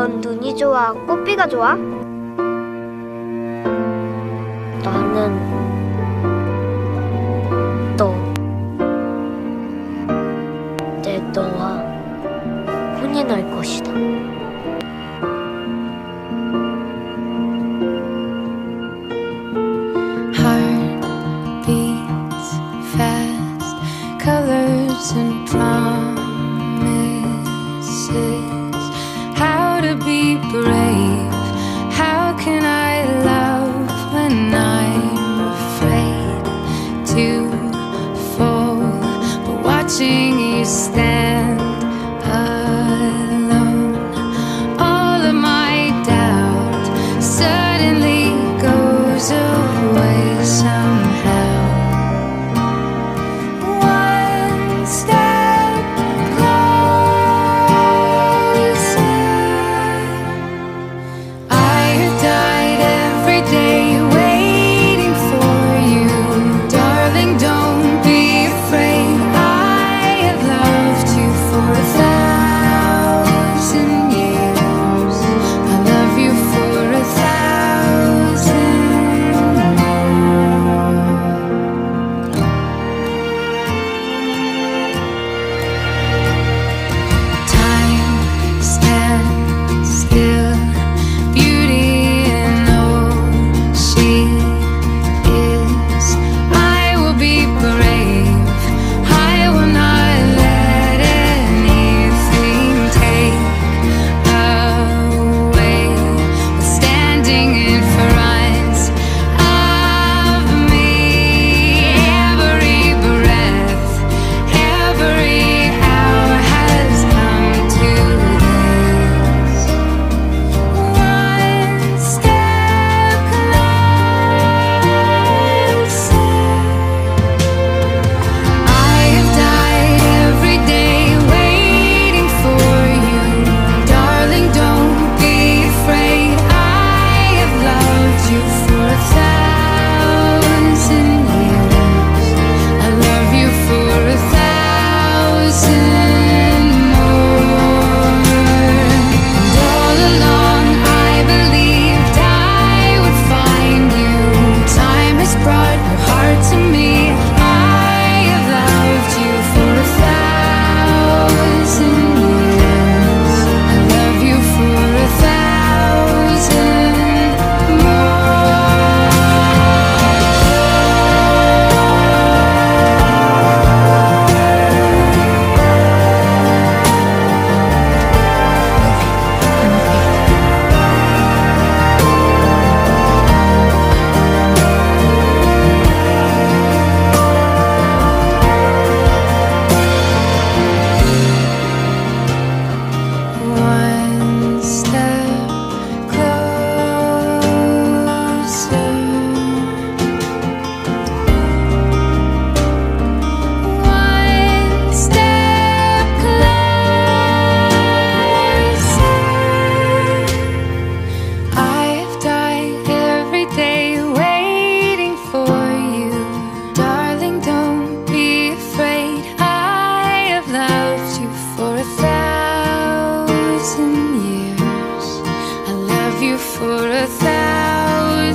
넌 눈이 좋아, 꽃비가 좋아?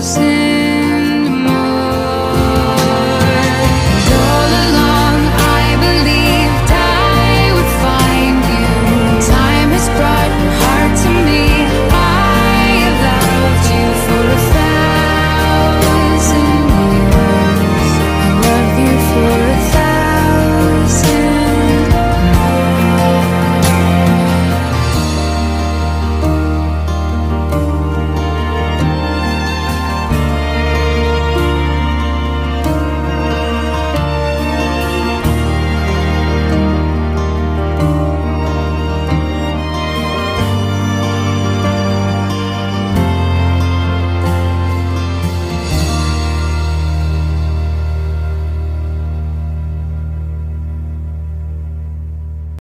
sin.